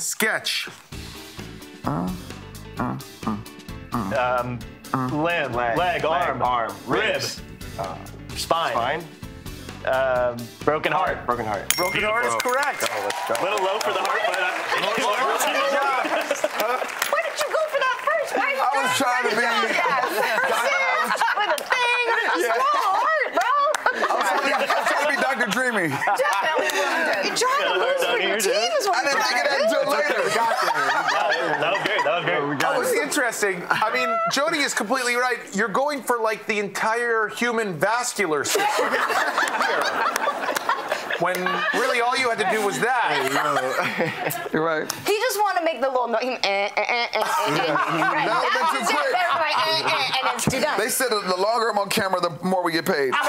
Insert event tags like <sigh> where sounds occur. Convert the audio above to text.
Sketch. Um, limb, Leg, leg, arm, arm, rib, ribs. spine, Spine. Um, broken heart. Broken heart. Broken heart is correct. Oh, let's go. little low for the heart, but uh, Why did you go for that first? Why I was <laughs> trying to be. with a thing? Small heart, bro. I was trying to be, I was trying to be Dr. Dreamy. Definitely wounded. You're trying to lose for your team is what I didn't you're think of trying that to do. until later. That was great. That was great. That interesting. I mean, Jodie is completely right. You're going for like the entire human vascular system. <laughs> When really all you had to do was that. You're right. He just wanted to make the little note. Eh, eh, eh, eh, eh, eh. Right. That would've been That too was it. quick. Everybody, eh, eh, and it's too done. They said the longer I'm on camera, the more we get paid. <laughs>